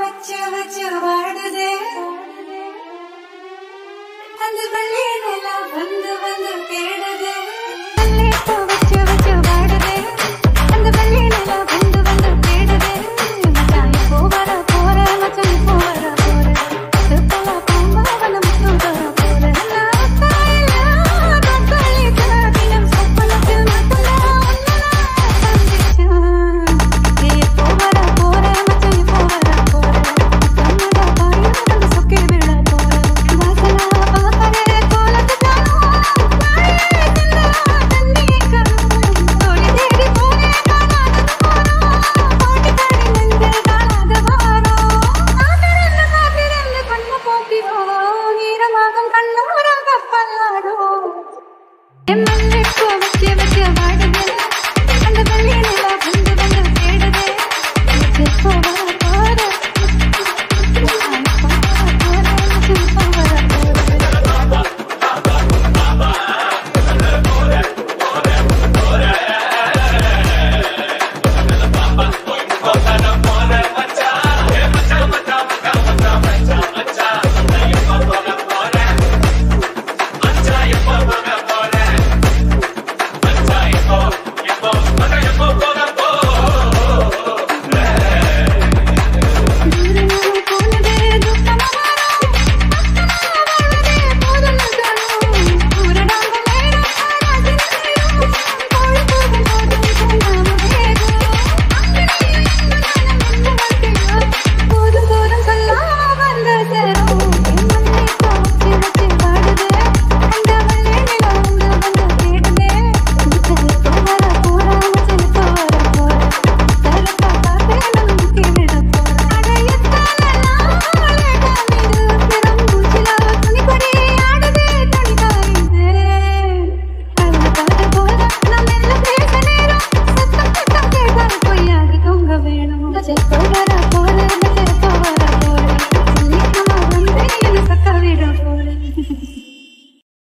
வச்சு வச்சு வாடுது அந்த வெள்ளை நிலா வந்து வந்து தேட Emanet